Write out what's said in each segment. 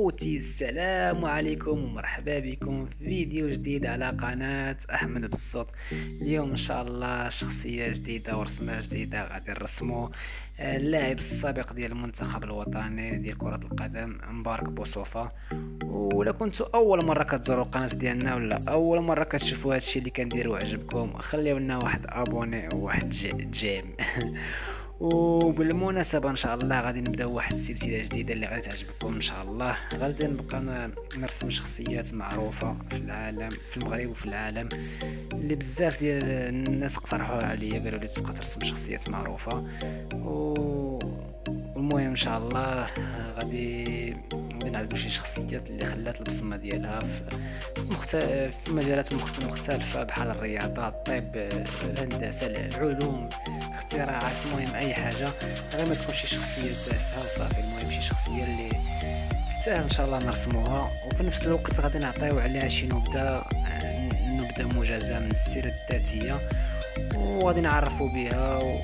خوتي السلام عليكم ومرحبا بكم في فيديو جديد على قناة أحمد بالصوت اليوم إن شاء الله شخصية جديدة ورسمة جديدة غادي نرسمو. اللاعب السابق ديال المنتخب الوطني ديال كرة القدم مبارك بوصوفة ولا كنتو أول مرة كتزوروا القناة ديالنا ولا أول مرة كتشوفوا هادشي اللي كنديرو عجبكم خليو لنا واحد أبوني وواحد جيم. وبالمناسبة إن شاء الله غادي نبداو واحد السلسلة جديدة اللي غادي تعجبكم إن شاء الله. غادي نبقى نرسم شخصيات معروفة في العالم في المغرب وفي العالم اللي بزاف ديال الناس اقترحوها عليا قالوا لي تبقى ترسم شخصيات معروفة. و المهم إن شاء الله غادي نعزلو شي شخصيات اللي خلات البصمة ديالها في مختلف في مجالات مختلفة بحال الرياضة الطب الهندسة العلوم اختراعات المهم أي حاجة. غير ما تكون شي شخصية تافهه وصافي المهم شي شخصية اللي تستاهل إن شاء الله نرسموها. وفي نفس الوقت غادي نعطيو عليها شي نبذة نبذة موجزه من السيرة الذاتية وغادي نعرفوا بها. و...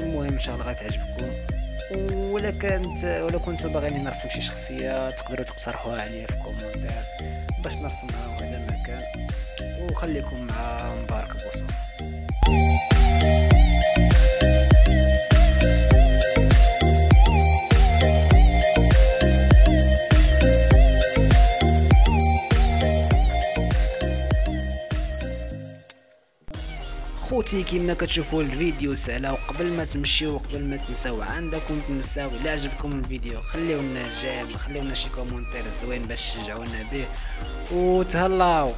المهم إن شاء الله غادي تعجبكم ولا كانت ولا كنتو باغيين نرسم شي شخصيه تقدروا تقترحوها عليا في كومونتير باش نرسمها وهذا ما كان. وخليكم مع مبارك بوصف خوتي كما كتشوفوا الفيديو سهلة وقبل ما تمشيو وقبل ما تنساو عندكم تنساو إلا عجبكم الفيديو خليو لنا j'aime خليو لنا شي commentaire زوين باش تشجعونا به. وتهلاو.